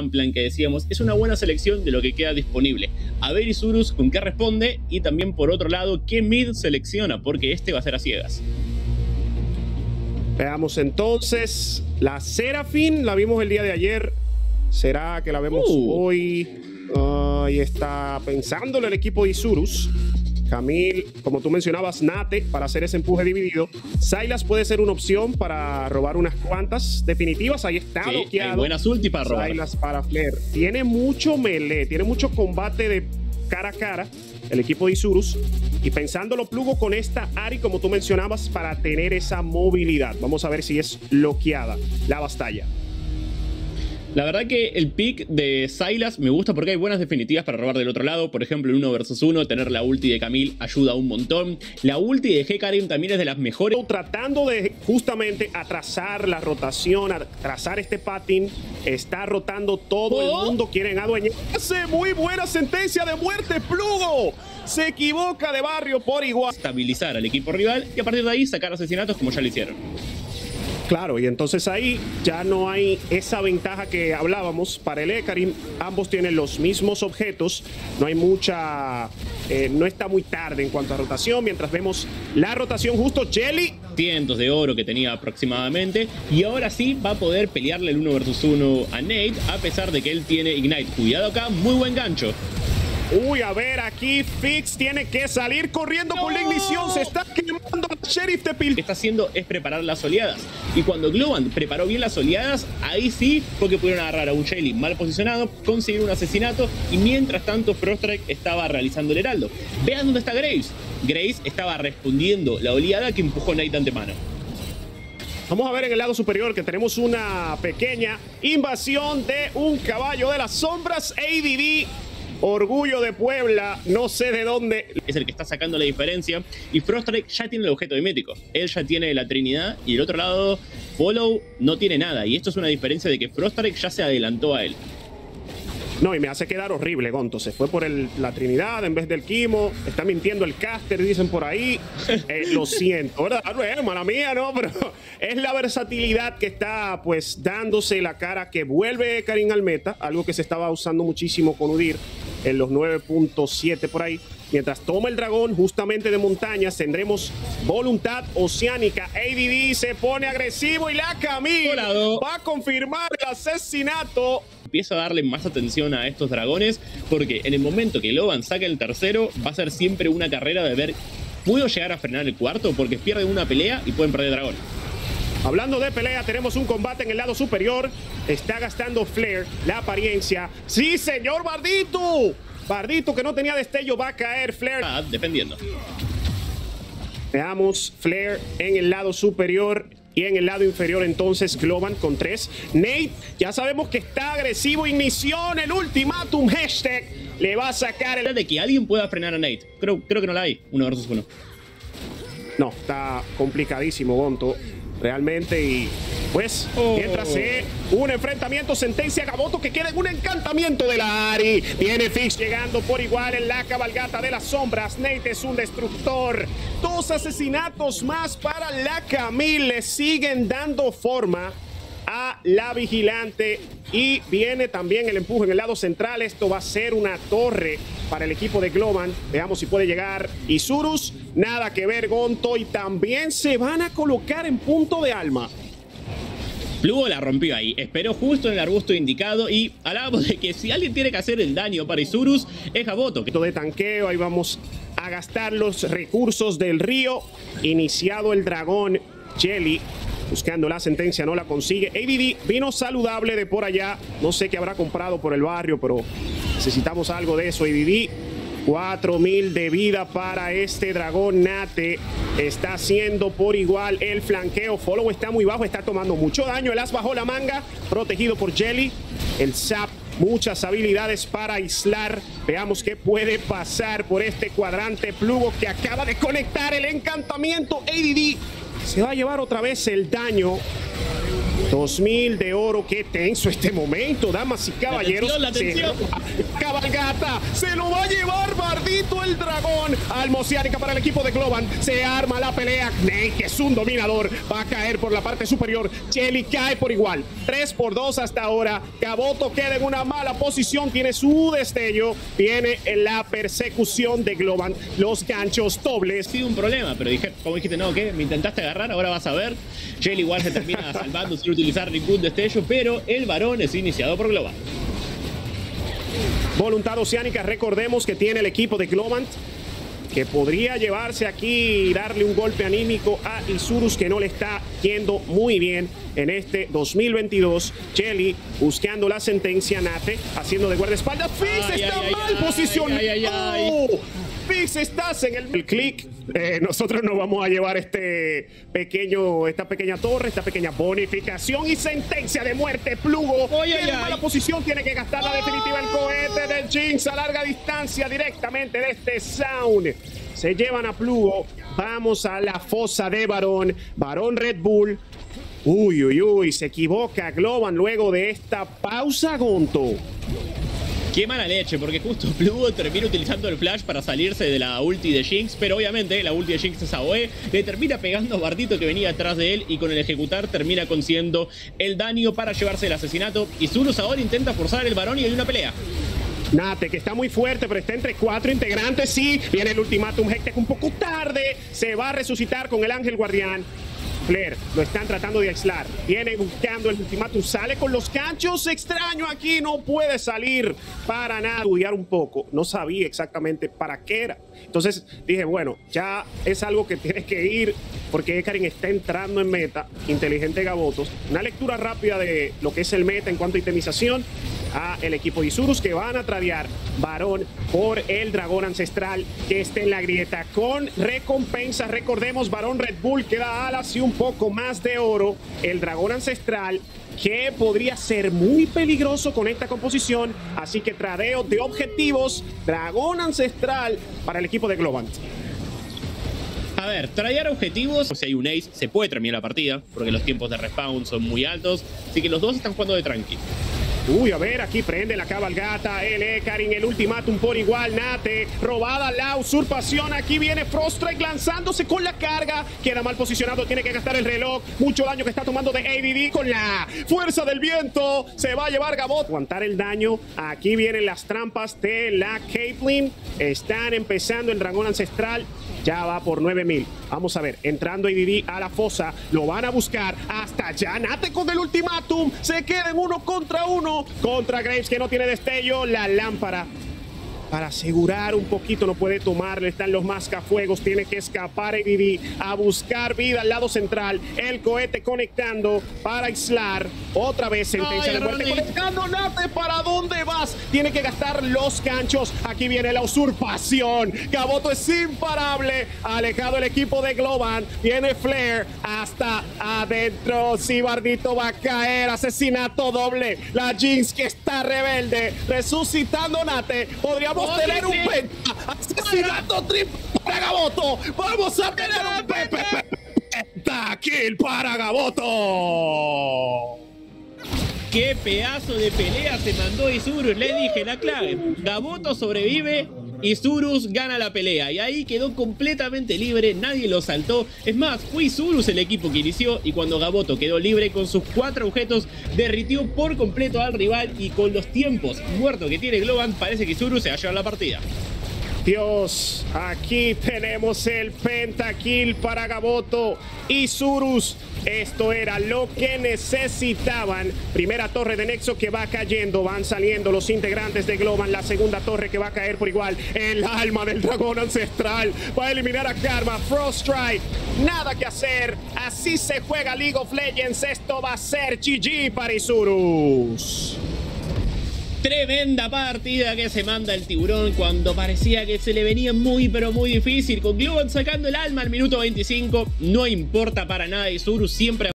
Gunplan que decíamos, es una buena selección de lo que queda disponible. A ver Isurus con qué responde y también por otro lado qué mid selecciona, porque este va a ser a ciegas. Veamos entonces, la Serafin la vimos el día de ayer. ¿Será que la vemos Uh. hoy? Ahí está pensándolo el equipo de Isurus. Camil, como tú mencionabas, Nate para hacer ese empuje dividido. Silas puede ser una opción para robar unas cuantas definitivas. Ahí está Sí, hay bloqueado. buenas ulti para robar. Silas para Flair. Tiene mucho melee, tiene mucho combate de cara a cara el equipo de Isurus. Y pensándolo, plugo con esta Ari, como tú mencionabas, para tener esa movilidad. Vamos a ver si es bloqueada la bastalla. La verdad que el pick de Silas me gusta porque hay buenas definitivas para robar del otro lado. Por ejemplo, en 1 vs 1, tener la ulti de Camille ayuda un montón. La ulti de Hecarim también es de las mejores. Tratando de justamente atrasar la rotación, atrasar este patín. Está rotando todo Oh. el mundo. Quieren adueñarse. Muy buena sentencia de muerte, plugo. Se equivoca de barrio por igual. Estabilizar al equipo rival y a partir de ahí sacar asesinatos como ya lo hicieron. Claro, y entonces ahí ya no hay esa ventaja que hablábamos para el Ekarim. Ambos tienen los mismos objetos, no hay mucha, eh, no está muy tarde en cuanto a rotación. Mientras vemos la rotación justo, Jelly Cientos de oro que tenía aproximadamente. Y ahora sí va a poder pelearle el 1 vs 1 a Nate, a pesar de que él tiene Ignite. Cuidado acá, muy buen gancho. Uy, a ver, aquí Fix tiene que salir corriendo con la ignición. Se está quemando al sheriff de Lo que Pil. está haciendo es preparar las oleadas. Y cuando Globan preparó bien las oleadas, ahí sí fue que pudieron agarrar a un Shelly mal posicionado, conseguir un asesinato y mientras tanto Frostrike estaba realizando el heraldo. Vean dónde está Graves. Graves estaba respondiendo la oleada que empujó Nate de antemano. Vamos a ver en el lado superior que tenemos una pequeña invasión de un caballo de las sombras. ADD, orgullo de Puebla, no sé de dónde. Es el que está sacando la diferencia. Y Frostrike ya tiene el objeto mimético. Él ya tiene la Trinidad y el otro lado, Follow, no tiene nada. Y esto es una diferencia de que Frostrike ya se adelantó a él. No, y me hace quedar horrible, Gonto. Se fue por el- la Trinidad en vez del Kimo. Está mintiendo el caster, dicen por ahí. Eh, lo siento, ¿verdad? Bueno, mala mía, ¿no? Pero es la versatilidad que está, pues, dándose la cara que vuelve Karim al meta. Algo que se estaba usando muchísimo con Udir en los 9.7 por ahí. Mientras toma el dragón justamente de montañas, tendremos voluntad oceánica. ADD se pone agresivo y la Camille va a confirmar el asesinato Empiezo a darle más atención a estos dragones porque en el momento que Loban saque el tercero va a ser siempre una carrera de ver ¿Puedo llegar a frenar el cuarto? Porque pierden una pelea y pueden perder dragón. Hablando de pelea, tenemos un combate en el lado superior. Está gastando Flair, la apariencia. ¡Sí, señor Bardito! Bardito que no tenía destello va a caer. Flair. Ah, dependiendo. Veamos Flair en el lado superior y en el lado inferior entonces Globan con tres. Nate, ya sabemos que está agresivo. Ignición, el ultimátum. Hashtag le va a sacar el... De que alguien pueda frenar a Nate. Creo, creo que no la hay. Uno versus uno. No, está complicadísimo, Gonto. Realmente. Y pues, Oh. mientras se un enfrentamiento, sentencia Gaboto que queda en un encantamiento de la Ari. Viene Fix llegando por igual en la cabalgata de las sombras. Nate es un destructor. Dos asesinatos más para la Camille. Le siguen dando forma a la vigilante y viene también el empuje en el lado central. Esto va a ser una torre para el equipo de Globan. Veamos si puede llegar Isurus. Nada que ver, Gonto. Y también se van a colocar en punto de alma. Plugo la rompió ahí, esperó justo en el arbusto indicado y hablábamos de que si alguien tiene que hacer el daño para Isurus es Gaboto. que- de tanqueo. Ahí vamos a gastar los recursos del río. Iniciado el dragón Jelly. Buscando la sentencia, no la consigue. ABD vino saludable de por allá. No sé qué habrá comprado por el barrio, pero necesitamos algo de eso. ABD 4000 de vida para este dragón Nate. Está haciendo por igual el flanqueo. Follow está muy bajo, está tomando mucho daño. El as bajó la manga, protegido por Jelly. El Zap, muchas habilidades para aislar. Veamos qué puede pasar por este cuadrante. Plugo que acaba de conectar el encantamiento. ADD se va a llevar otra vez el daño. 2000 de oro, qué tenso este momento, damas y caballeros. La atención, la atención. Cabalgata, se lo va a llevar Bardito el dragón. Almociánica para el equipo de Globan. Se arma la pelea. Ney, que es un dominador, va a caer por la parte superior. Chelly cae por igual. 3 por 2 hasta ahora. Caboto queda en una mala posición, tiene su destello. Viene en la persecución de Globan. Los ganchos dobles. Sido un problema, pero dije, como dijiste, no, ¿qué? Me intentaste agarrar, ahora vas a ver. Chelly igual se termina salvando utilizar ningún destello, pero el varón es iniciado por Globan. Voluntad Oceánica, recordemos que tiene el equipo de Globant que podría llevarse aquí y darle un golpe anímico a Isurus que no le está yendo muy bien en este 2022. Chelly buscando la sentencia, Nate haciendo de guardaespaldas. Fizz está ay, mal ay, posicionado. ay, Oh, Fizz estás en el, el click. Eh, nosotros nos vamos a llevar este pequeño, esta pequeña torre, esta pequeña bonificación y sentencia de muerte. Plugo tiene ay. mala posición, tiene que gastar la definitiva el cohete del Jinx a larga distancia directamente de este Sound. Se llevan a Plugo. Vamos a la fosa de Varón. Varón Red Bull. Uy, uy, uy, se equivoca Globan luego de esta pausa, Gonto. Qué mala leche, porque justo Plugo termina utilizando el flash para salirse de la ulti de Jinx, pero obviamente la ulti de Jinx es AOE, le termina pegando a Bardito que venía atrás de él y con el ejecutar termina consiguiendo el daño para llevarse el asesinato. Y Zulus ahora intenta forzar el varón y hay una pelea. Nate, que está muy fuerte, pero está entre cuatro integrantes. Sí, viene el ultimátum Hectic un poco tarde. Se va a resucitar con el ángel guardián. Flair, lo están tratando de aislar. Viene buscando el ultimátum. Sale con los canchos. Extraño aquí. No puede salir para nada. Estudiar un poco. No sabía exactamente para qué era. Entonces dije, bueno, ya es algo que tienes que ir. Porque Ekarin está entrando en meta. Inteligente Gabotos. Una lectura rápida de lo que es el meta en cuanto a itemización a el equipo de Isurus que van a tradear varón por el dragón ancestral que está en la grieta con recompensa. Recordemos, varón Red Bull queda alas y un poco más de oro. El dragón ancestral que podría ser muy peligroso con esta composición. Así que tradeo de objetivos, dragón ancestral para el equipo de Globant. A ver, tradear objetivos, si hay un ace, se puede terminar la partida, porque los tiempos de respawn son muy altos, así que los dos están jugando de tranqui. Uy, a ver, aquí prende la cabalgata, el Ekarin, el ultimátum por igual, Nate, robada la usurpación, aquí viene Froststrike lanzándose con la carga, queda mal posicionado, tiene que gastar el reloj, mucho daño que está tomando de ADD con la fuerza del viento, se va a llevar Gabot, aguantar el daño, aquí vienen las trampas de la Caitlyn, están empezando el dragón ancestral, ya va por 9000. Vamos a ver, entrando ADD a la fosa, lo van a buscar hasta allá. Nate con el ultimátum, se queda en uno contra uno contra Graves que no tiene destello. La lámpara para asegurar un poquito, no puede tomarle, están los mascafuegos, tiene que escapar ADD a buscar vida al lado central, el cohete conectando para aislar, otra vez sentencia Ay, de muerte, Ronnie. conectando, Nate, ¿para dónde vas? Tiene que gastar los ganchos, aquí viene la usurpación, Gaboto es imparable, alejado el equipo de Globan, viene Flair hasta adentro, si Bardito va a caer, asesinato doble, la Jinx que está rebelde, resucitando Nate, podríamos Oh, tener sí, un penta, asesinato triple para Gaboto, vamos a tener un pepe, kill para Gaboto. ¡Qué pedazo de pelea se mandó Isurus! Le dije la clave. Gaboto sobrevive, Isurus gana la pelea. Y ahí quedó completamente libre, nadie lo saltó. Es más, fue Isurus el equipo que inició y cuando Gaboto quedó libre con sus cuatro objetos, derritió por completo al rival y con los tiempos muertos que tiene Globan, parece que Isurus se va a llevar la partida. Dios, aquí tenemos el pentakill para Gaboto y Surus. Esto era lo que necesitaban. Primera torre de Nexo que va cayendo. Van saliendo los integrantes de Globan. La segunda torre que va a caer por igual. El alma del dragón ancestral. Va a eliminar a Karma. Frost Strike. Nada que hacer. Así se juega League of Legends. Esto va a ser GG para Isurus. Tremenda partida que se manda el tiburón cuando parecía que se le venía muy pero muy difícil. Con Globan sacando el alma al minuto 25. No importa para nada Isurus siempre